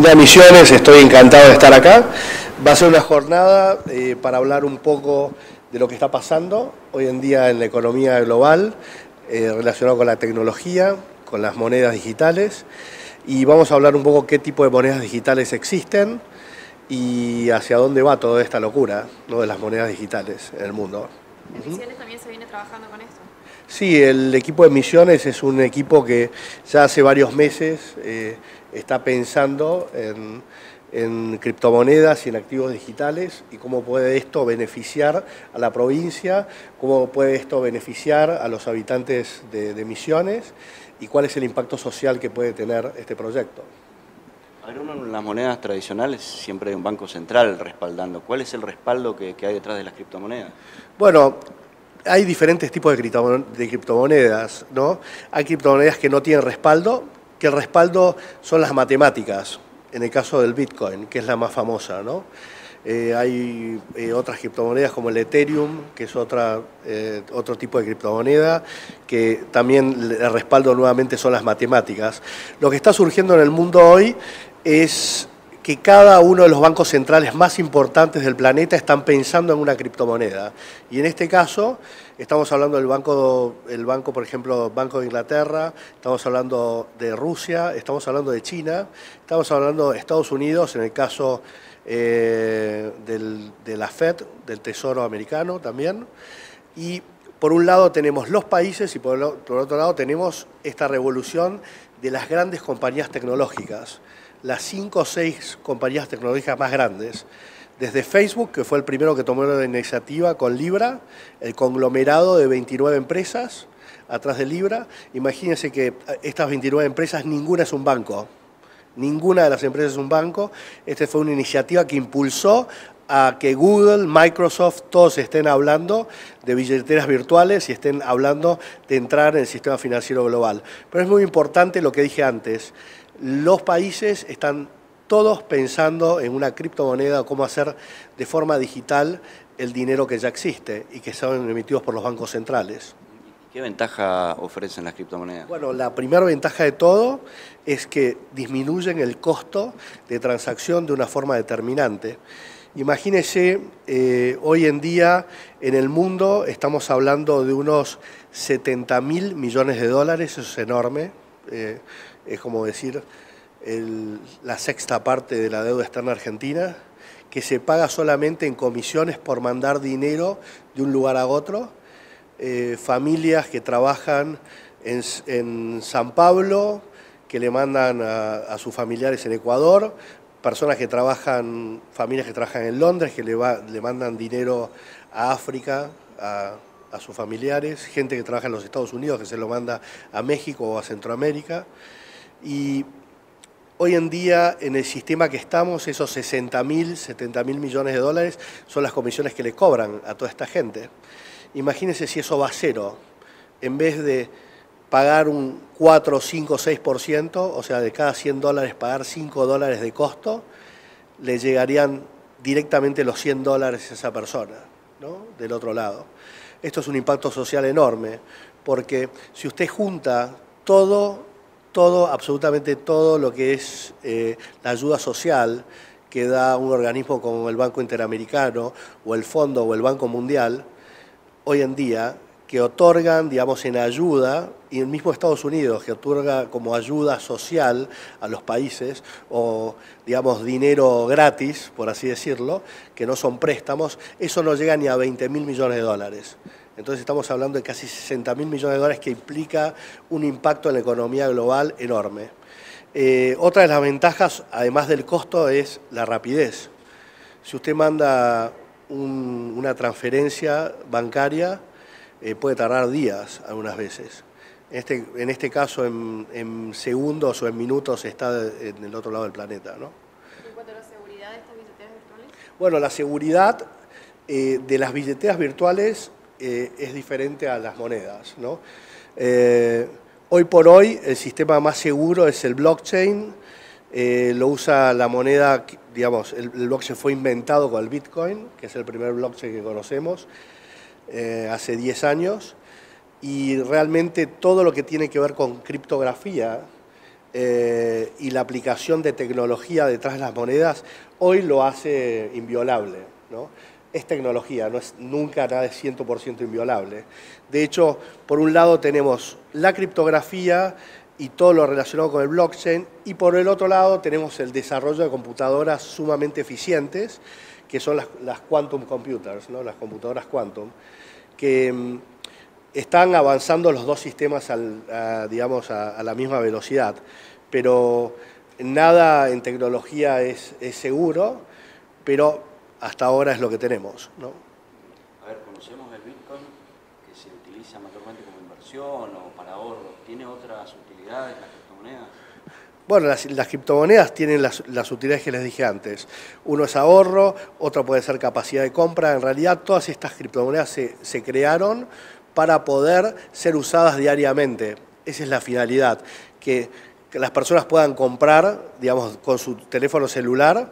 Vine a Misiones, estoy encantado de estar acá. Va a ser una jornada eh, para hablar un poco de lo que está pasando hoy en día en la economía global, eh, relacionado con la tecnología, con las monedas digitales. Y vamos a hablar un poco qué tipo de monedas digitales existen y hacia dónde va toda esta locura ¿no? de las monedas digitales en el mundo. ¿En Misiones también se viene trabajando con esto? Sí, el equipo de Misiones es un equipo que ya hace varios meses eh, está pensando en, criptomonedas y en activos digitales y cómo puede esto beneficiar a la provincia, cómo puede esto beneficiar a los habitantes de, de Misiones y cuál es el impacto social que puede tener este proyecto. en las monedas tradicionales siempre hay un banco central respaldando. ¿Cuál es el respaldo que, que hay detrás de las criptomonedas? Bueno, hay diferentes tipos de criptomonedas, ¿no? Hay criptomonedas que no tienen respaldo, que el respaldo son las matemáticas, en el caso del Bitcoin, que es la más famosa, ¿no? Eh, hay eh, otras criptomonedas como el Ethereum, que es otra, eh, otro tipo de criptomoneda, que también el respaldo nuevamente son las matemáticas. Lo que está surgiendo en el mundo hoy es que cada uno de los bancos centrales más importantes del planeta están pensando en una criptomoneda. Y en este caso estamos hablando del banco, el banco, por ejemplo, Banco de Inglaterra, estamos hablando de Rusia, estamos hablando de China, estamos hablando de Estados Unidos, en el caso eh, de la Fed, del Tesoro americano también. Y por un lado tenemos los países y por otro lado tenemos esta revolución de las grandes compañías tecnológicas las cinco o seis compañías tecnológicas más grandes, desde Facebook, que fue el primero que tomó la iniciativa con Libra, el conglomerado de 29 empresas atrás de Libra. Imagínense que estas 29 empresas, ninguna es un banco. Ninguna de las empresas es un banco. Esta fue una iniciativa que impulsó a que Google, Microsoft, todos estén hablando de billeteras virtuales y estén hablando de entrar en el sistema financiero global. Pero es muy importante lo que dije antes los países están todos pensando en una criptomoneda cómo hacer de forma digital el dinero que ya existe y que son emitidos por los bancos centrales. ¿Qué ventaja ofrecen las criptomonedas? Bueno, la primera ventaja de todo es que disminuyen el costo de transacción de una forma determinante. Imagínese, eh, hoy en día en el mundo estamos hablando de unos 70 mil millones de dólares, eso es enorme. Eh, es como decir la sexta parte de la deuda externa argentina, que se paga solamente en comisiones por mandar dinero de un lugar a otro, eh, familias que trabajan en, San Pablo, que le mandan a, sus familiares en Ecuador, personas que trabajan, familias que trabajan en Londres, que le, le mandan dinero a África, a, a sus familiares, gente que trabaja en los Estados Unidos, que se lo manda a México o a Centroamérica. Y hoy en día, en el sistema que estamos, esos 60 mil, 70 mil millones de dólares son las comisiones que le cobran a toda esta gente. Imagínense si eso va a cero. En vez de pagar un 4, 5, 6%, o sea, de cada 100 dólares pagar 5 dólares de costo, le llegarían directamente los 100 dólares a esa persona, ¿no? Del otro lado. Esto es un impacto social enorme, porque si usted junta todo todo, absolutamente todo lo que es eh, la ayuda social que da un organismo como el Banco Interamericano o el Fondo o el Banco Mundial, hoy en día, que otorgan, digamos, en ayuda, y el mismo Estados Unidos, que otorga como ayuda social a los países, o, digamos, dinero gratis, por así decirlo, que no son préstamos, eso no llega ni a 20 mil millones de dólares. Entonces estamos hablando de casi 60 mil millones de dólares que implica un impacto en la economía global enorme. Eh, otra de las ventajas, además del costo, es la rapidez. Si usted manda una transferencia bancaria, eh, puede tardar días algunas veces. Este, en este caso, en, segundos o en minutos está en el otro lado del planeta. ¿no? ¿En cuanto a la seguridad de estas billeteras virtuales? Bueno, la seguridad eh, de las billeteras virtuales eh, es diferente a las monedas. ¿no? Eh, hoy por hoy el sistema más seguro es el blockchain, eh, lo usa la moneda, digamos, el, blockchain fue inventado con el Bitcoin, que es el primer blockchain que conocemos, hace 10 años, y realmente todo lo que tiene que ver con criptografía eh, y la aplicación de tecnología detrás de las monedas hoy lo hace inviolable. ¿no? Es tecnología, no es, nunca nada es 100% inviolable. De hecho, por un lado tenemos la criptografía y todo lo relacionado con el blockchain, y por el otro lado tenemos el desarrollo de computadoras sumamente eficientes, que son las, quantum computers, ¿no? las computadoras quantum, que mm, están avanzando los dos sistemas a, digamos, a, la misma velocidad, pero nada en tecnología es, es, seguro, pero hasta ahora es lo que tenemos. ¿no? A ver, conocemos el Bitcoin que se como inversión o para ahorro. ¿Tiene otras utilidades las criptomonedas? Bueno, las, criptomonedas tienen las, utilidades que les dije antes. Uno es ahorro, otro puede ser capacidad de compra. En realidad todas estas criptomonedas se, se crearon para poder ser usadas diariamente. Esa es la finalidad, que, las personas puedan comprar, digamos, con su teléfono celular,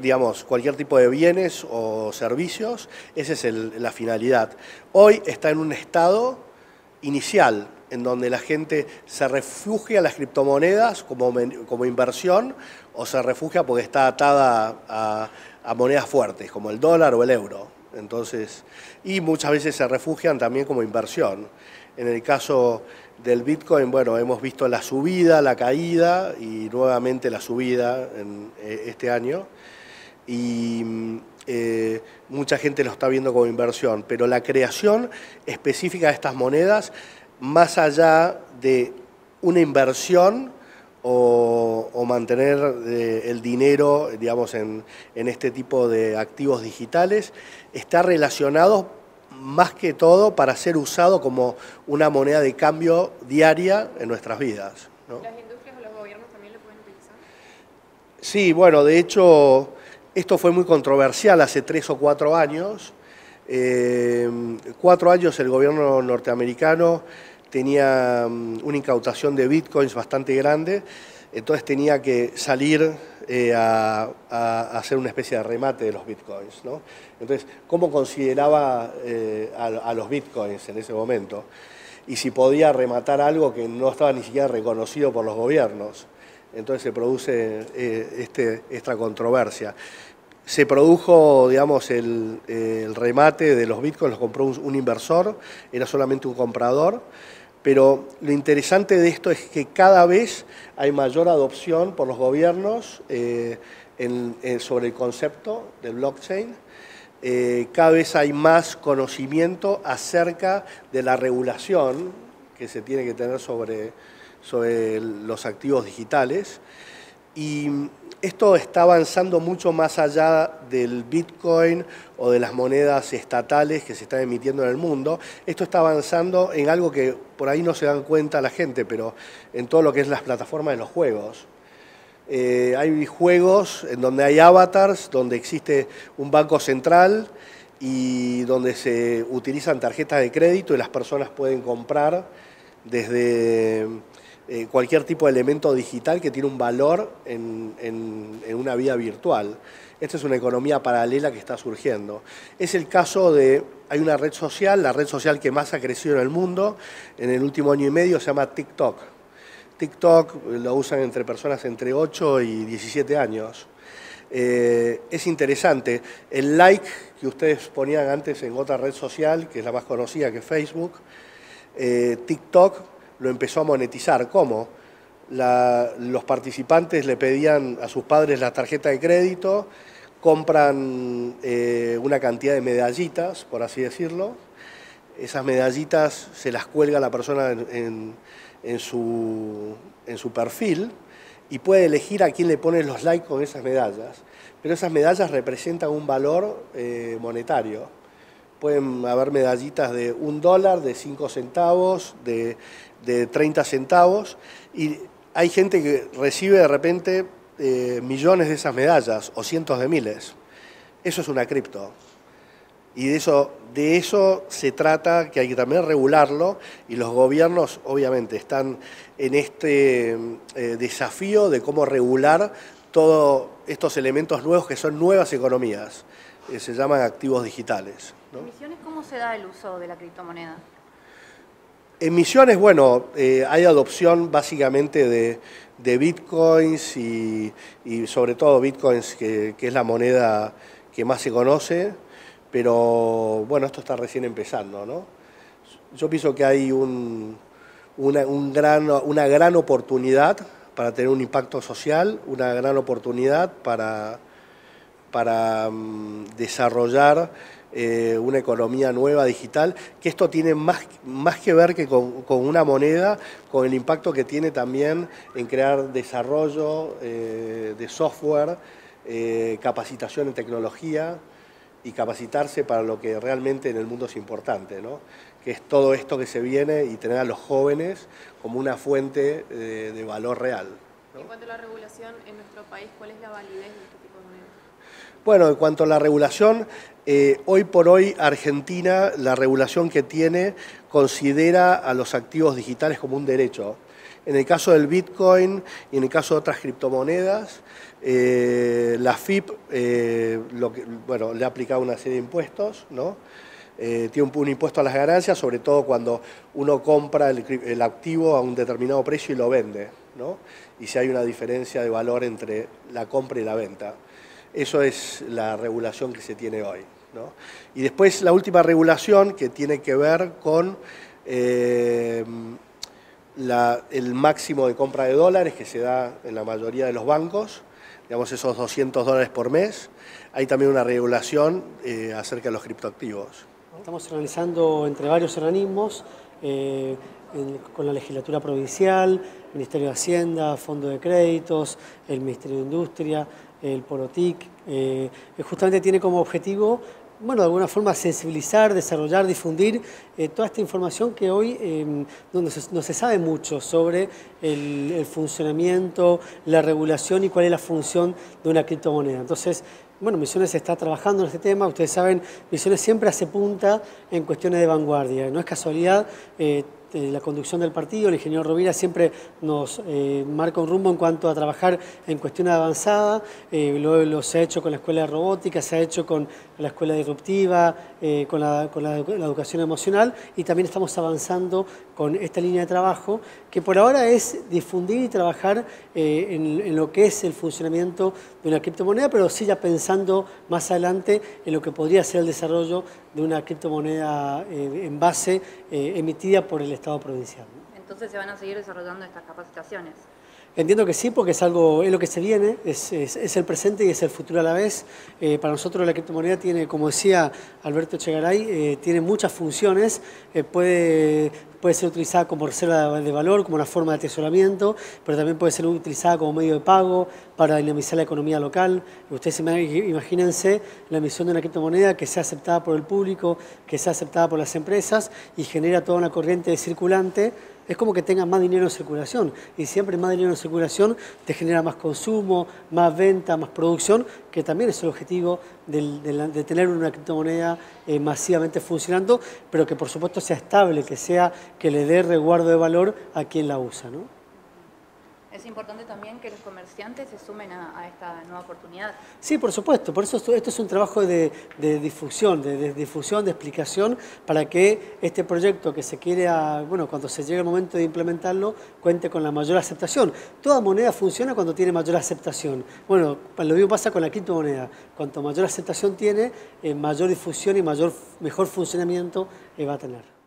digamos, cualquier tipo de bienes o servicios, esa es la finalidad. Hoy está en un estado inicial, en donde la gente se refugia en las criptomonedas como, como inversión o se refugia porque está atada a monedas fuertes, como el dólar o el euro. Entonces, y muchas veces se refugian también como inversión. En el caso del Bitcoin, bueno, hemos visto la subida, la caída y nuevamente la subida en eh, este año. Y eh, mucha gente lo está viendo como inversión, pero la creación específica de estas monedas, más allá de una inversión, o, mantener eh, el dinero, digamos, en, este tipo de activos digitales, está relacionado más que todo para ser usado como una moneda de cambio diaria en nuestras vidas. ¿Las industrias o los gobiernos también lo pueden utilizar? Sí, bueno, de hecho, esto fue muy controversial hace tres o cuatro años. Eh, cuatro años el gobierno norteamericano tenía mm, una incautación de bitcoins bastante grande, entonces tenía que salir eh, a, hacer una especie de remate de los bitcoins. ¿no? Entonces, ¿cómo consideraba eh, a, los bitcoins en ese momento? Y si podía rematar algo que no estaba ni siquiera reconocido por los gobiernos. Entonces se produce eh, este, esta controversia. Se produjo, digamos, el, remate de los bitcoins, los compró un inversor, era solamente un comprador, pero lo interesante de esto es que cada vez hay mayor adopción por los gobiernos eh, sobre el concepto del blockchain. Eh, cada vez hay más conocimiento acerca de la regulación que se tiene que tener sobre, sobre los activos digitales. Y esto está avanzando mucho más allá del Bitcoin o de las monedas estatales que se están emitiendo en el mundo. Esto está avanzando en algo que por ahí no se dan cuenta la gente, pero en todo lo que es las plataformas de los juegos. Eh, hay juegos en donde hay avatars, donde existe un banco central y donde se utilizan tarjetas de crédito y las personas pueden comprar desde eh, cualquier tipo de elemento digital que tiene un valor en, una vida virtual. Esta es una economía paralela que está surgiendo. Es el caso de, hay una red social, la red social que más ha crecido en el mundo en el último año y medio, se llama TikTok. TikTok lo usan entre personas entre 8 y 17 años. Eh, es interesante, el like que ustedes ponían antes en otra red social, que es la más conocida que Facebook, eh, TikTok lo empezó a monetizar. ¿Cómo? los participantes le pedían a sus padres la tarjeta de crédito, compran eh, una cantidad de medallitas, por así decirlo. Esas medallitas se las cuelga la persona en, su, en su perfil y puede elegir a quién le pone los likes con esas medallas. Pero esas medallas representan un valor eh, monetario. Pueden haber medallitas de un dólar, de cinco centavos, de de 30 centavos y hay gente que recibe de repente eh, millones de esas medallas o cientos de miles. Eso es una cripto. Y de eso, se trata, que hay que también regularlo, y los gobiernos obviamente están en este eh, desafío de cómo regular todos estos elementos nuevos que son nuevas economías, se llaman activos digitales. ¿En ¿Cómo se da el uso de la criptomoneda? En Misiones, bueno, eh, hay adopción básicamente de, bitcoins y, sobre todo bitcoins, que, es la moneda que más se conoce, pero bueno, esto está recién empezando, ¿no? Yo pienso que hay una, gran, una gran oportunidad para tener un impacto social, una gran oportunidad para, para mm, desarrollar eh, una economía nueva digital, que esto tiene más, más que ver que con, una moneda, con el impacto que tiene también en crear desarrollo eh, de software, eh, capacitación en tecnología y capacitarse para lo que realmente en el mundo es importante, ¿no? que es todo esto que se viene y tener a los jóvenes como una fuente de valor real. En cuanto a la regulación en nuestro país, ¿cuál es la validez de este tipo de? Bueno, en cuanto a la regulación, eh, hoy por hoy Argentina, la regulación que tiene, considera a los activos digitales como un derecho. En el caso del Bitcoin y en el caso de otras criptomonedas, eh, la FIP eh, bueno, le ha aplicado una serie de impuestos, ¿no? tiene un, impuesto a las ganancias, sobre todo cuando uno compra el, el, activo a un determinado precio y lo vende, ¿no? y si hay una diferencia de valor entre la compra y la venta. Eso es la regulación que se tiene hoy. Y después la última regulación que tiene que ver con eh, el máximo de compra de dólares que se da en la mayoría de los bancos, digamos esos 200 dólares por mes. Hay también una regulación eh, acerca de los criptoactivos. Estamos organizando entre varios organismos, eh, con la legislatura provincial, Ministerio de Hacienda, Fondo de Créditos, el Ministerio de Industria, el Porotic, eh, justamente tiene como objetivo, bueno, de alguna forma sensibilizar, desarrollar, difundir eh, toda esta información que hoy em, no, se, sabe mucho sobre el, funcionamiento, la regulación y cuál es la función de una criptomoneda. Entonces, bueno, Misiones está trabajando en este tema, ustedes saben, Misiones siempre hace punta en cuestiones de vanguardia, no es casualidad. Eh, la conducción del partido, el ingeniero Rovira siempre nos eh, marca un rumbo en cuanto a trabajar en cuestiones avanzadas, eh, lo, se ha hecho con la escuela de robótica, se ha hecho con la escuela disruptiva, eh, con, la, educación emocional y también estamos avanzando con esta línea de trabajo que por ahora es difundir y trabajar en, en, lo que es el funcionamiento de una criptomoneda, pero sí ya pensando más adelante en lo que podría ser el desarrollo de una criptomoneda en base emitida por el Estado provincial. Entonces se van a seguir desarrollando estas capacitaciones. Entiendo que sí, porque es algo, es lo que se viene, es, el presente y es el futuro a la vez. Eh, para nosotros la criptomoneda tiene, como decía Alberto Chegaray, eh, tiene muchas funciones, eh, puede, puede ser utilizada como reserva de valor, como una forma de atesoramiento, pero también puede ser utilizada como medio de pago para dinamizar la economía local. Ustedes imagínense la emisión de una criptomoneda que sea aceptada por el público, que sea aceptada por las empresas y genera toda una corriente circulante es como que tengas más dinero en circulación y siempre más dinero en circulación te genera más consumo, más venta, más producción, que también es el objetivo de, tener una criptomoneda eh, masivamente funcionando, pero que por supuesto sea estable, que sea que le dé resguardo de valor a quien la usa. ¿no? Es importante también que los comerciantes se sumen a, esta nueva oportunidad. Sí, por supuesto. Por eso esto, es un trabajo de, difusión, de, difusión, de explicación, para que este proyecto que se quiere, bueno, cuando se llegue el momento de implementarlo, cuente con la mayor aceptación. Toda moneda funciona cuando tiene mayor aceptación. Bueno, lo mismo pasa con la criptomoneda. Cuanto mayor aceptación tiene, eh, mayor difusión y mayor, mejor funcionamiento eh, va a tener.